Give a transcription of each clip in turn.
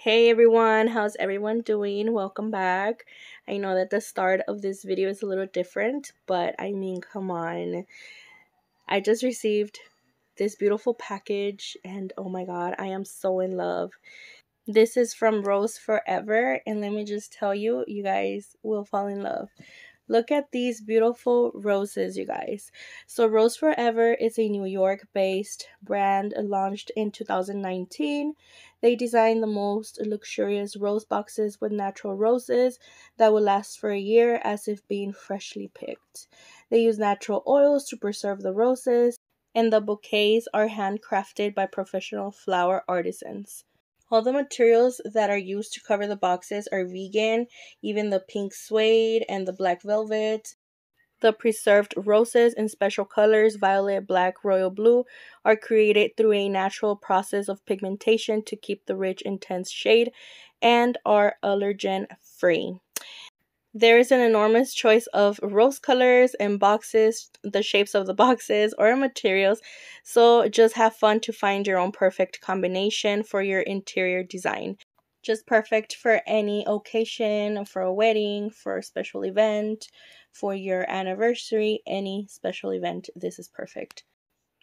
Hey everyone, how's everyone doing? Welcome back. I know that the start of this video is a little different, but I mean, come on. I just received this beautiful package and oh my god, I am so in love. This is from Rose Forever and let me just tell you, you guys will fall in love. Look at these beautiful roses, you guys. So Rose Forever is a New York-based brand launched in 2019. They designed the most luxurious rose boxes with natural roses that will last for a year as if being freshly picked. They use natural oils to preserve the roses, and the bouquets are handcrafted by professional flower artisans. All the materials that are used to cover the boxes are vegan, even the pink suede and the black velvet. The preserved roses in special colors, violet, black, royal blue, are created through a natural process of pigmentation to keep the rich, intense shade and are allergen free. There is an enormous choice of rose colors and boxes, the shapes of the boxes, or materials. So just have fun to find your own perfect combination for your interior design. Just perfect for any occasion, for a wedding, for a special event, for your anniversary, any special event. This is perfect.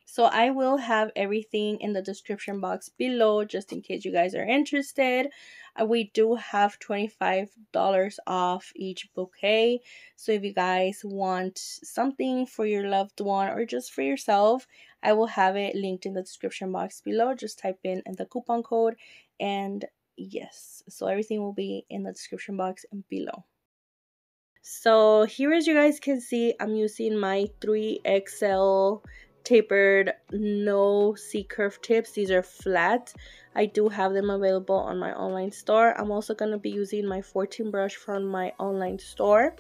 So I will have everything in the description box below just in case you guys are interested. Uh, we do have $25 off each bouquet. So if you guys want something for your loved one or just for yourself, I will have it linked in the description box below. Just type in the coupon code and yes. So everything will be in the description box below. So here as you guys can see, I'm using my 3XL tapered no C curve tips. These are flat. I do have them available on my online store. I'm also going to be using my 14 brush from my online store.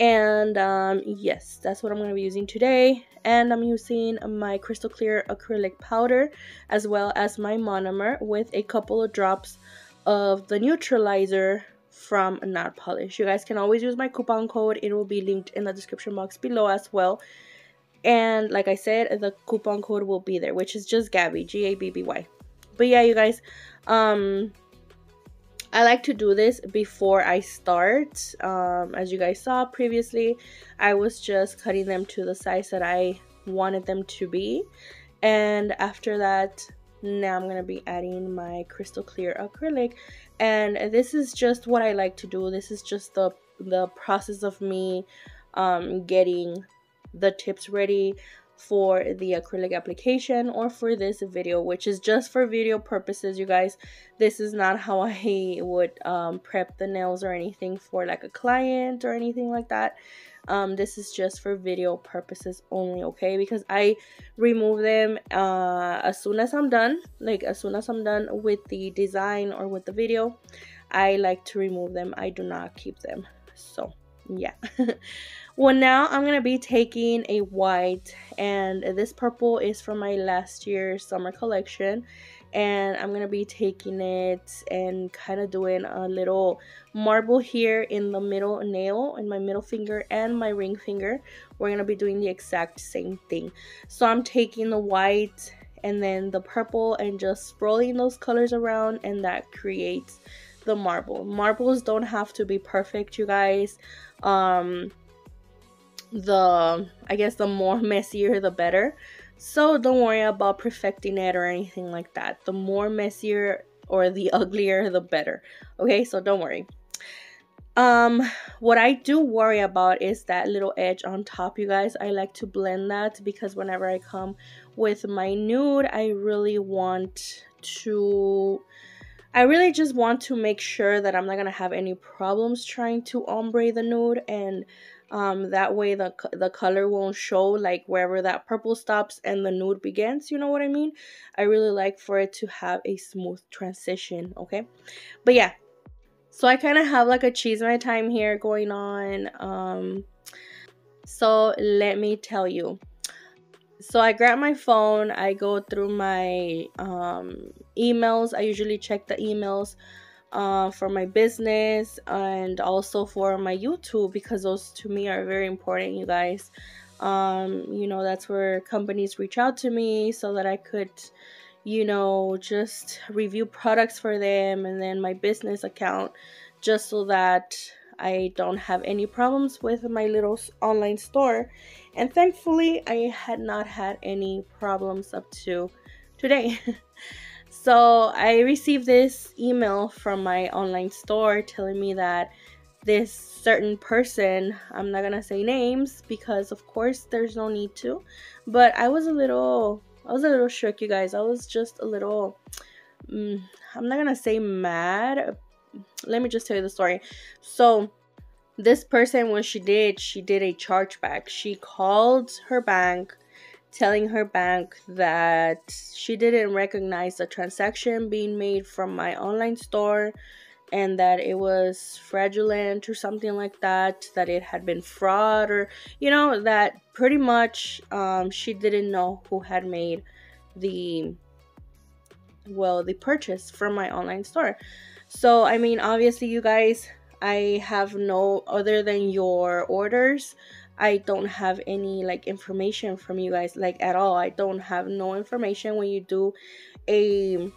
And um, yes, that's what I'm going to be using today. And I'm using my crystal clear acrylic powder as well as my monomer with a couple of drops of the neutralizer from Notpolish. You guys can always use my coupon code. It will be linked in the description box below as well. And like I said, the coupon code will be there, which is just Gabby, G A B B Y. But yeah, you guys, um, I like to do this before I start. Um, as you guys saw previously, I was just cutting them to the size that I wanted them to be. And after that, now I'm going to be adding my crystal clear acrylic. And this is just what I like to do. This is just the, the process of me um, getting the tips ready for the acrylic application or for this video which is just for video purposes you guys this is not how i would um, prep the nails or anything for like a client or anything like that um, this is just for video purposes only okay? Because i remove them uh, as soon as i'm done like as soon as i'm done with the design or with the video i like to remove them. I do not keep them. So yeah. Well now i'm gonna be taking a white and this purple is from my last year's summer collection and i'm gonna be taking it and kind of doing a little marble here in the middle nail in my middle finger and my ring finger. We're gonna be doing the exact same thing. So i'm taking the white and then the purple and just sprawling those colors around and that creates the marble. Marbles don't have to be perfect you guys. Um the i guess the more messier the better so don't worry about perfecting it or anything like that. The more messier or the uglier the better. Okay so don't worry. Um what i do worry about is that little edge on top you guys. I like to blend that because whenever i come with my nude i really want to I really just want to make sure that I'm not gonna have any problems trying to ombre the nude and um, that way the, the color won't show like wherever that purple stops and the nude begins you know what I mean I really like for it to have a smooth transition okay but yeah so I kind of have like a chisme time here going on um, so let me tell you so I grab my phone, I go through my um, emails. I usually check the emails uh, for my business and also for my YouTube because those to me are very important, you guys. Um, you know, that's where companies reach out to me so that I could, you know, just review products for them and then my business account just so that I don't have any problems with my little online store. And thankfully, I had not had any problems up to today. so I received this email from my online store telling me that this certain person, I'm not gonna say names because, of course, there's no need to, but I was a little I was a little shook, you guys. I was just a little, um, I'm not gonna say mad. Let me just tell you the story. So, this person, what she did, she did a chargeback. She called her bank, telling her bank that she didn't recognize the transaction being made from my online store and that it was fraudulent or something like that, that it had been fraud, or you know, that pretty much um, she didn't know who had made the well, the purchase from my online store. So, I mean, obviously, you guys, I have no other than your orders. I don't have any like information from you guys, like at all. I don't have no information when you do a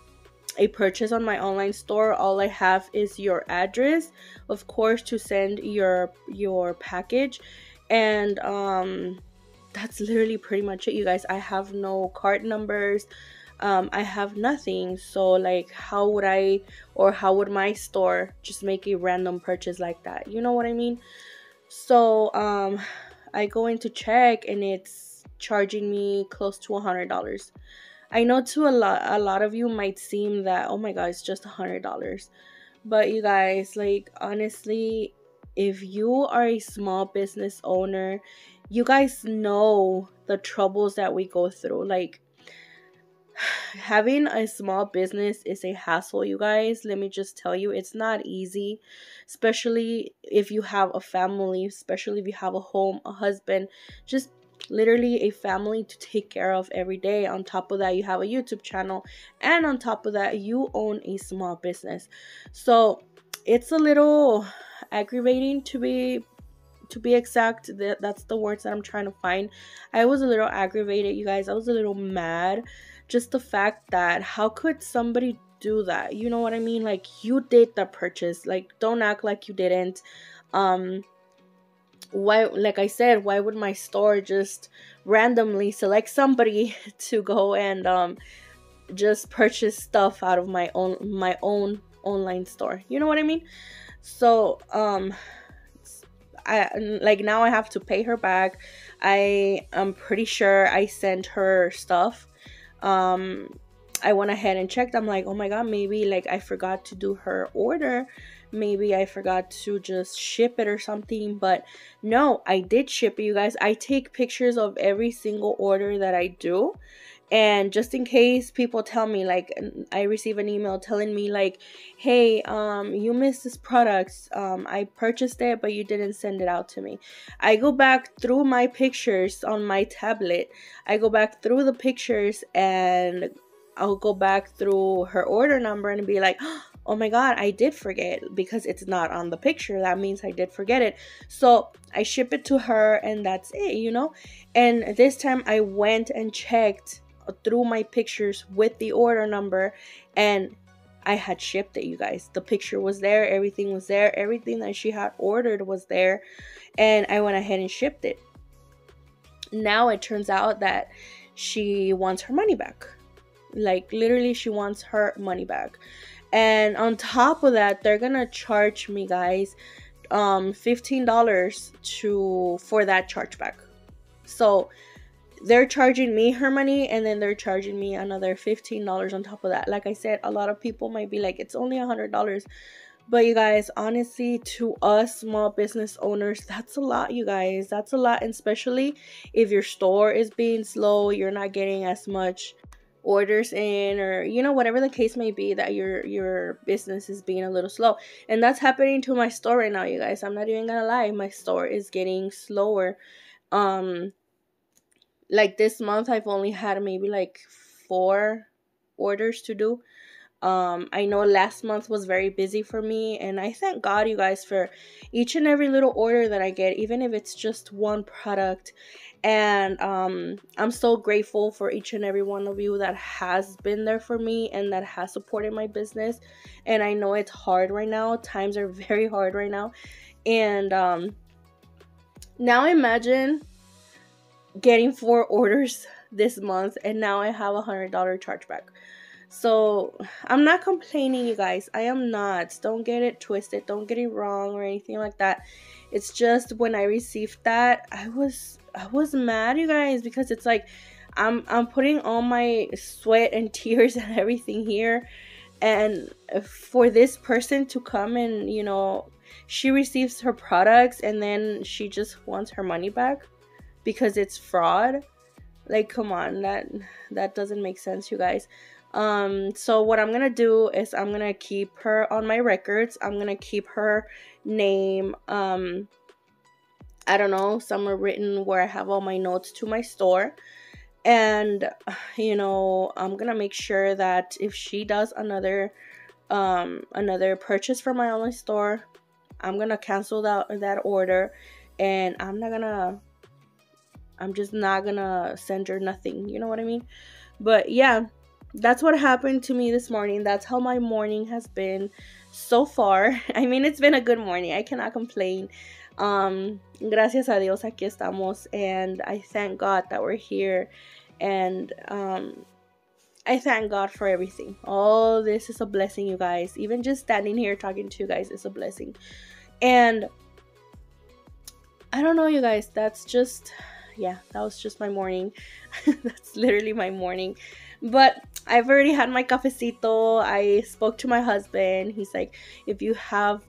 a purchase on my online store. All i have is your address of course to send your your package. And um that's literally pretty much it you guys. I have no card numbers. Um, i have nothing. So like how would i or how would my store just make a random purchase like that? You know what i mean? So um i go in to check and it's charging me close to a hundred dollars I know to a lot a lot of you might seem that oh my god it's just a hundred dollars. But you guys, like honestly, if you are a small business owner, you guys know the troubles that we go through. Like having a small business is a hassle, you guys. Let me just tell you, it's not easy, especially if you have a family, especially if you have a home, a husband. Just literally a family to take care of every day. On top of that, you have a YouTube channel, and on top of that, you own a small business. So it's a little aggravating to be to be exact that that's the words that i'm trying to find i was a little aggravated you guys i was a little mad just the fact that how could somebody do that? You know what i mean? Like you did the purchase. Like don't act like you didn't. Um why like i said why would my store just randomly select somebody to go and um just purchase stuff out of my own my own online store? You know what i mean? So um i like now i have to pay her back. I am pretty sure i sent her stuff um i went ahead and checked i'm like oh my god maybe like i forgot to do her order maybe I forgot to just ship it or something. But no, I did ship it, you guys. I take pictures of every single order that I do. And just in case people tell me, like, I receive an email telling me, like, hey, um, you missed this product. Um, I purchased it, but you didn't send it out to me. I go back through my pictures on my tablet. I go back through the pictures and I'll go back through her order number and be like, oh my god, I did forget because it's not on the picture. That means I did forget it. So I ship it to her and that's it, you know? And this time I went and checked through my pictures with the order number and I had shipped it, you guys. The picture was there, everything was there, everything that she had ordered was there, and I went ahead and shipped it. Now it turns out that she wants her money back. Like, literally, she wants her money back and on top of that they're gonna charge me guys um $15 to for that chargeback so they're charging me her money and then they're charging me another $15 on top of that. Like i said a lot of people might be like it's only a hundred dollars. But you guys honestly to us small business owners that's a lot you guys. That's a lot and especially if your store is being slow you're not getting as much orders in or you know whatever the case may be that your your business is being a little slow. And that's happening to my store right now you guys. I'm not even gonna lie my store is getting slower. Um like this month i've only had maybe like four orders to do Um, I know last month was very busy for me, and I thank God, you guys, for each and every little order that I get, even if it's just one product. And um, I'm so grateful for each and every one of you that has been there for me and that has supported my business. And I know it's hard right now, times are very hard right now. And um, now imagine getting four orders this month, and now I have a hundred dollar chargeback so I'm not complaining, you guys. I am not. Don't get it twisted. Don't get it wrong or anything like that. It's just when I received that, I was I was mad, you guys, because it's like I'm I'm putting all my sweat and tears and everything here, and for this person to come and you know she receives her products and then she just wants her money back because it's fraud like come on that that doesn't make sense you guys um, so what I'm gonna do is I'm gonna keep her on my records. I'm gonna keep her name. Um, I don't know, somewhere written where I have all my notes to my store. And you know, I'm gonna make sure that if she does another um another purchase from my online store, I'm gonna cancel that that order and I'm not gonna I'm just not gonna send her nothing. You know what I mean? But yeah, that's what happened to me this morning. That's how my morning has been so far. I mean, it's been a good morning. I cannot complain. Um, gracias a Dios, aquí estamos, and I thank God that we're here, and um, I thank God for everything. All this is a blessing, you guys. Even just standing here talking to you guys is a blessing, and I don't know, you guys. That's just, yeah, that was just my morning. that's literally my morning. But I've already had my cafecito. I spoke to my husband. He's like, if you have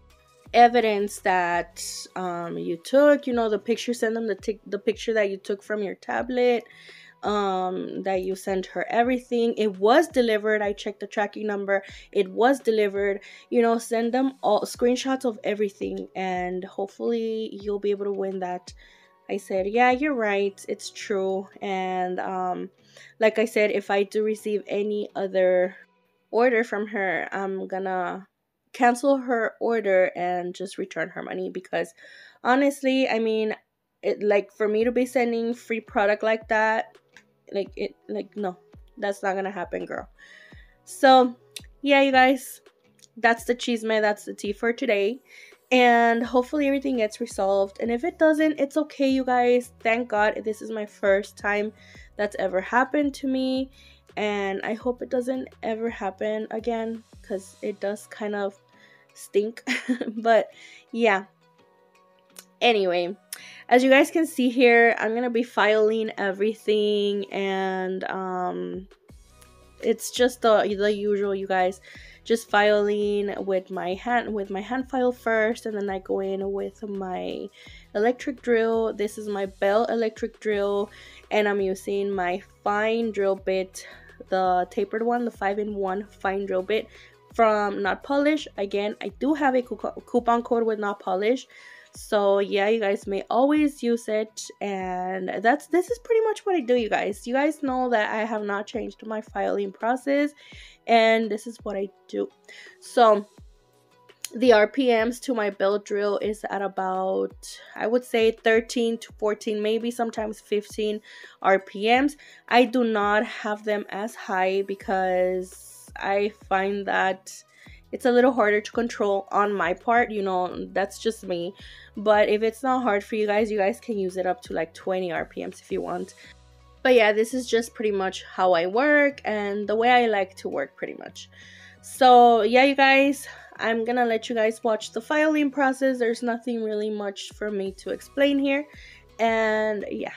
evidence that um, you took, you know, the picture, send them the, t- the picture that you took from your tablet, um, that you sent her everything. It was delivered. I checked the tracking number. It was delivered. You know, send them all screenshots of everything, and hopefully you'll be able to win that. I said, yeah, you're right. It's true. And um, like I said, if I do receive any other order from her, I'm gonna cancel her order and just return her money because honestly, I mean, it like for me to be sending free product like that, like it like no, that's not gonna happen, girl. So yeah, you guys, that's the chisme, that's the tea for today. And hopefully everything gets resolved. And if it doesn't, it's okay, you guys. Thank God this is my first time that's ever happened to me and I hope it doesn't ever happen again because it does kind of stink. but yeah. Anyway, as you guys can see here, I'm gonna be filing everything and um it's just the the usual you guys just filing with my hand with my hand file first and then I go in with my electric drill. This is my Bell electric drill and I'm using my fine drill bit the tapered one the 5 in 1 fine drill bit from Notpolish. Again I do have a coupon code with Notpolish so yeah you guys may always use it and that's this is pretty much what i do you guys you guys know that i have not changed my filing process and this is what i do so the RPMs to my belt drill is at about, I would say 13 to 14, maybe sometimes 15 RPMs. I do not have them as high because I find that it's a little harder to control on my part, you know, that's just me. But if it's not hard for you guys, you guys can use it up to like 20 RPMs if you want. But yeah, this is just pretty much how I work and the way I like to work pretty much. So yeah, you guys, I'm gonna let you guys watch the filing process. There's nothing really much for me to explain here. And yeah.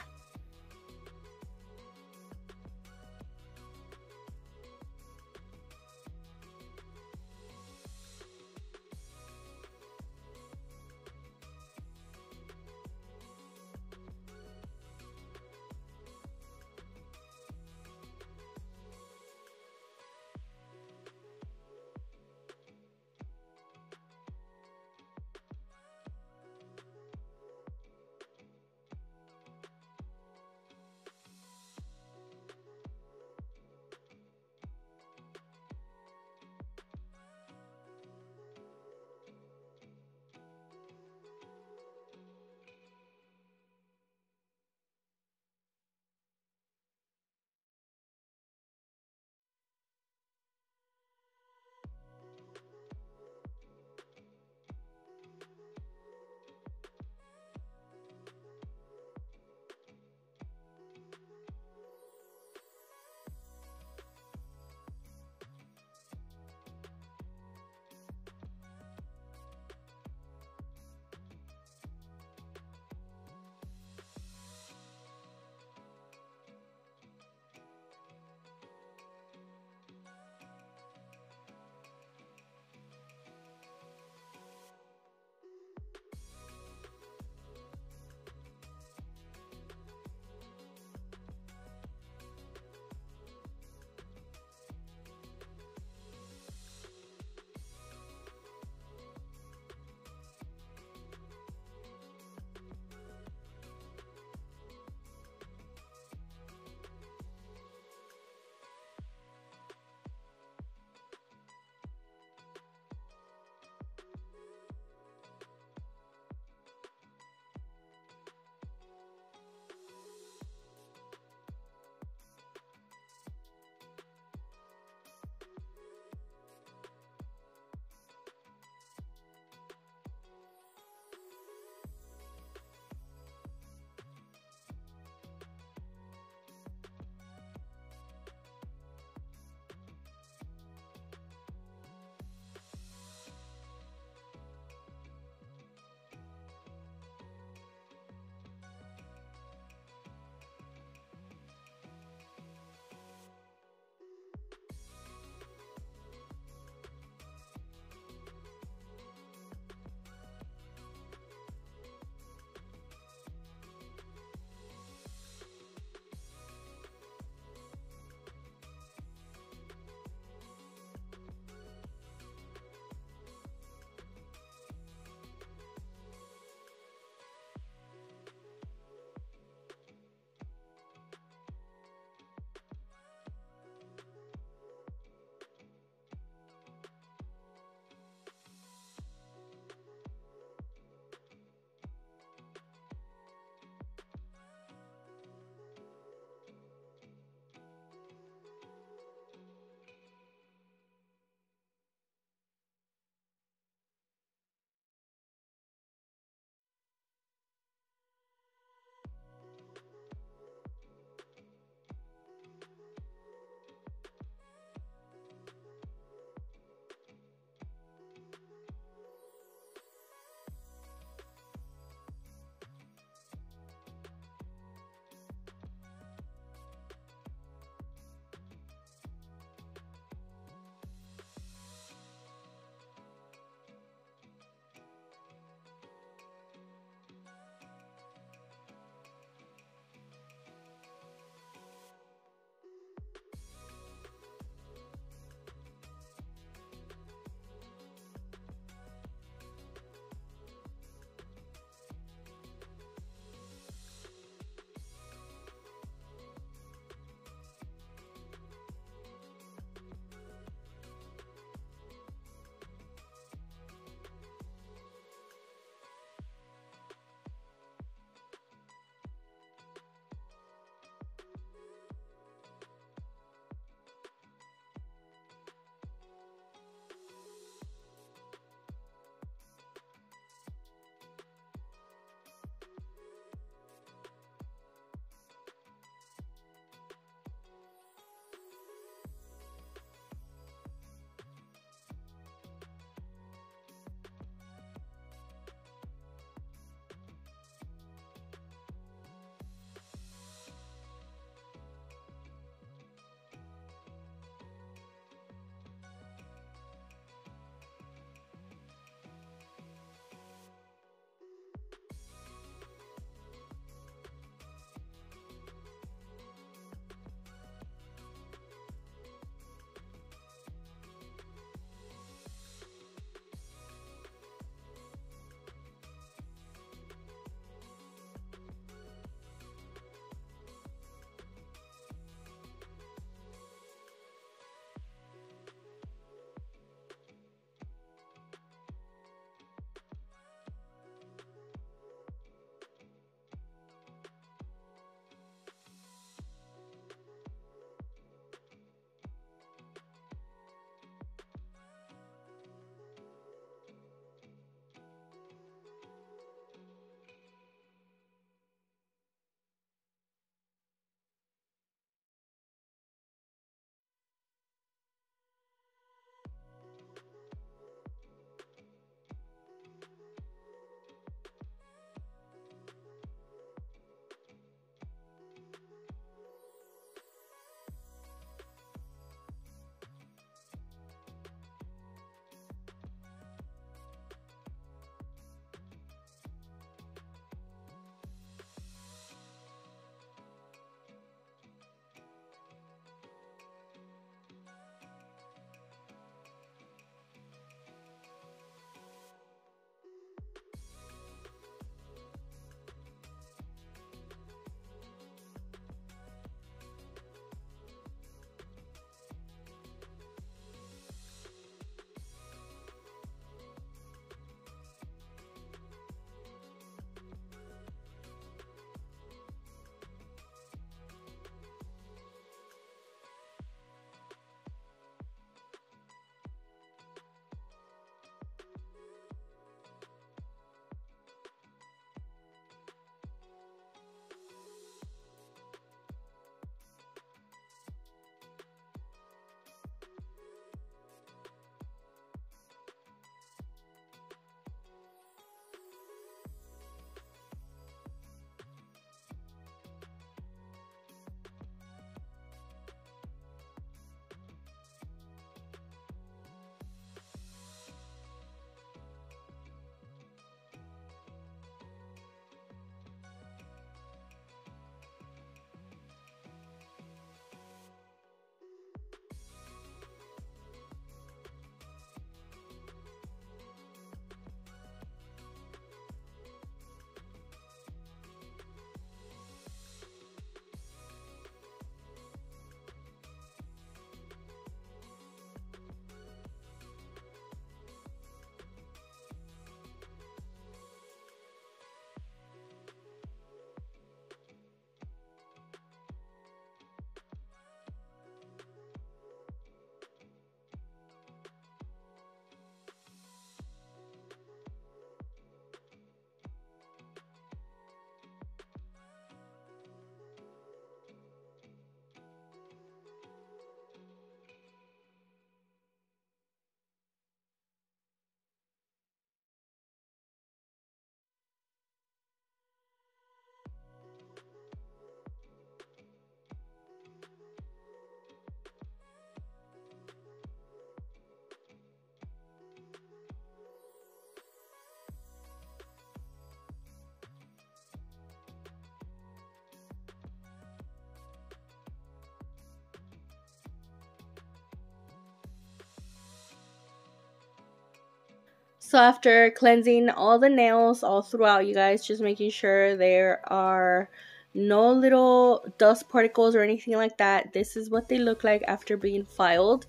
So after cleansing all the nails all throughout, you guys, just making sure there are no little dust particles or anything like that. This is what they look like after being filed.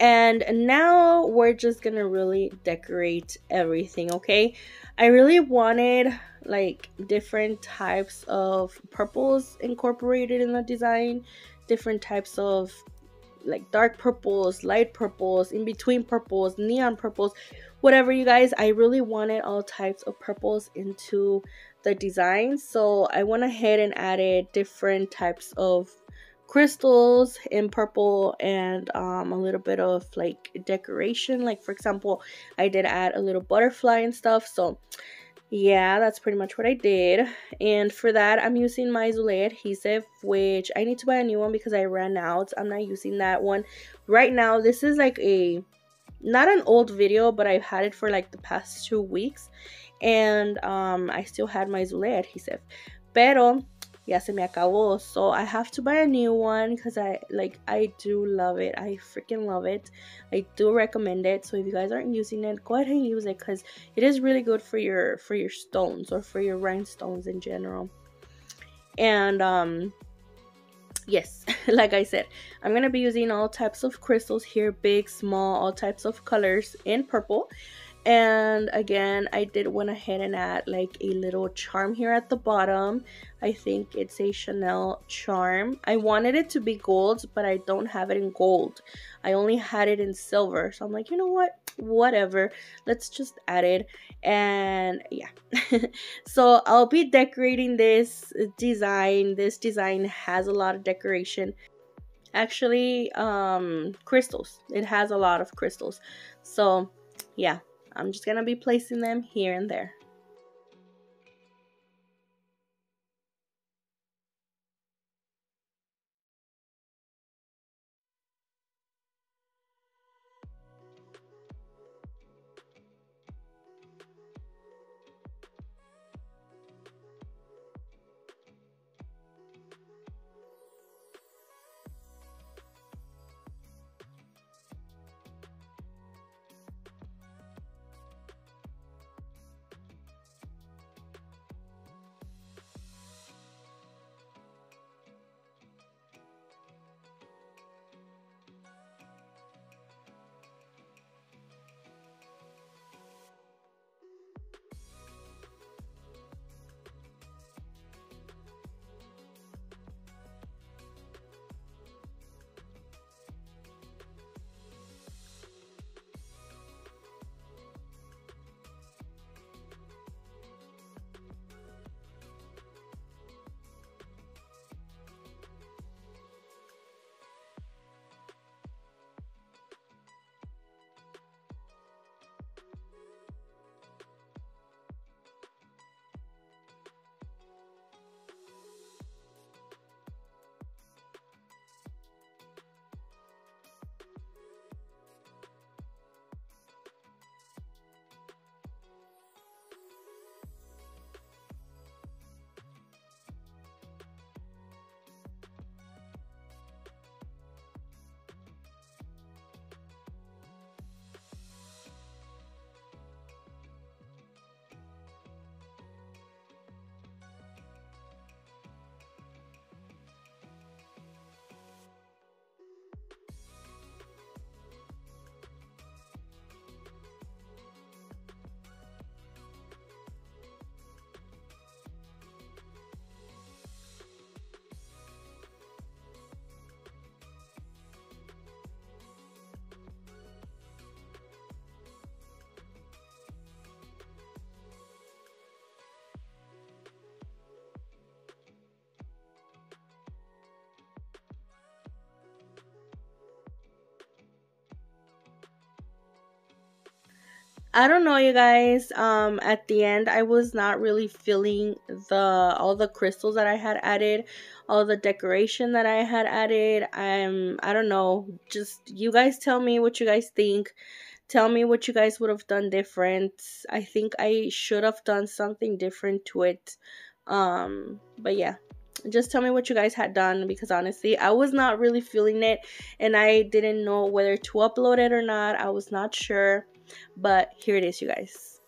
And now we're just gonna really decorate everything, okay? I really wanted like different types of purples incorporated in the design, different types of like dark purples, light purples, in between purples, neon purples, whatever you guys. I really wanted all types of purples into the design. So I went ahead and added different types of crystals in purple and um, a little bit of like decoration. Like for example, I did add a little butterfly and stuff. So yeah, that's pretty much what I did. And for that, I'm using my Zulay adhesive, which I need to buy a new one because I ran out. I'm not using that one right now. This is like a, not an old video, but I've had it for like the past two weeks. And um, I still had my Zulay adhesive. Pero ya se me acabó. So I have to buy a new one because I like I do love it. I freaking love it. I do recommend it. So if you guys aren't using it, go ahead and use it because it is really good for your for your stones or for your rhinestones in general. And um yes like i said i'm gonna be using all types of crystals here big small all types of colors in purple and again i did went ahead and add like a little charm here at the bottom. I think it's a chanel charm. I wanted it to be gold but i don't have it in gold. I only had it in silver. So i'm like you know what? Whatever. Let's just add it. And yeah. So i'll be decorating this design. This design has a lot of decoration. Actually um crystals. It has a lot of crystals. So yeah I'm just going to be placing them here and there. I don't know you guys. Um at the end I was not really feeling the all the crystals that I had added all the decoration that I had added. I'm I don't know. Just you guys tell me what you guys think. Tell me what you guys would have done different. I think I should have done something different to it. Um but yeah. Just tell me what you guys had done because honestly I was not really feeling it and I didn't know whether to upload it or not. I was not sure but here it is you guys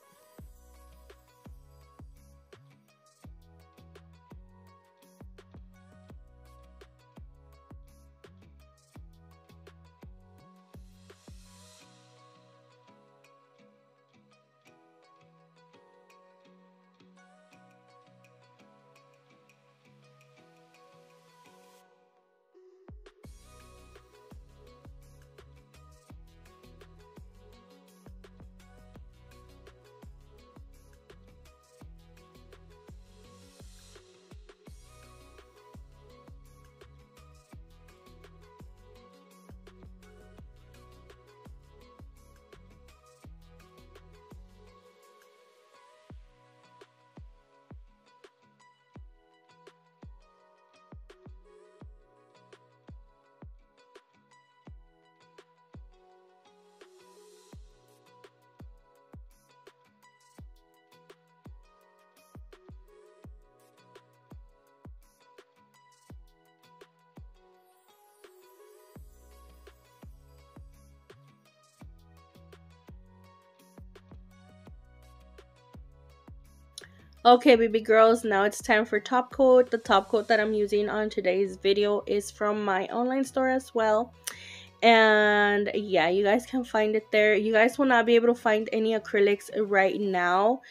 Okay, baby girls, now it's time for top coat. The top coat that I'm using on today's video is from my online store as well. And yeah, you guys can find it there. You guys will not be able to find any acrylics right now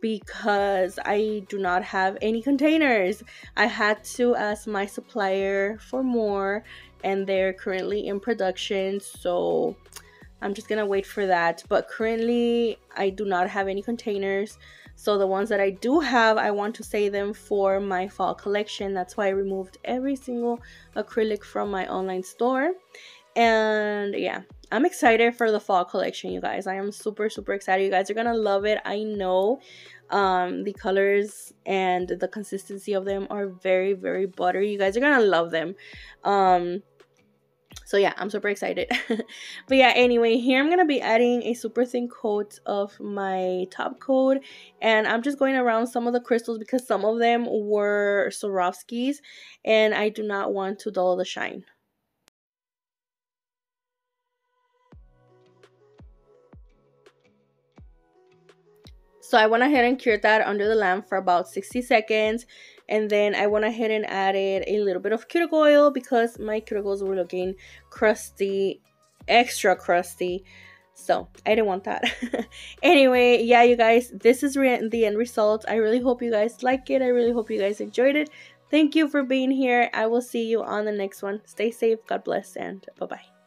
because I do not have any containers. I had to ask my supplier for more and they're currently in production. So I'm just gonna wait for that. But currently, I do not have any containers. So the ones that I do have, I want to save them for my fall collection. That's why I removed every single acrylic from my online store. And yeah, I'm excited for the fall collection, you guys. I am super, super excited. You guys are gonna love it. I know um the colors and the consistency of them are very very buttery you guys are gonna love them um so yeah i'm super excited. But yeah anyway here i'm gonna be adding a super thin coat of my top coat and i'm just going around some of the crystals because some of them were Swarovskis and i do not want to dull the shine So I went ahead and cured that under the lamp for about 60 seconds. And then I went ahead and added a little bit of cuticle oil because my cuticles were looking crusty, extra crusty. So I didn't want that. anyway, yeah, you guys, this is the end result. I really hope you guys like it. I really hope you guys enjoyed it. Thank you for being here. I will see you on the next one. Stay safe. God bless and bye-bye.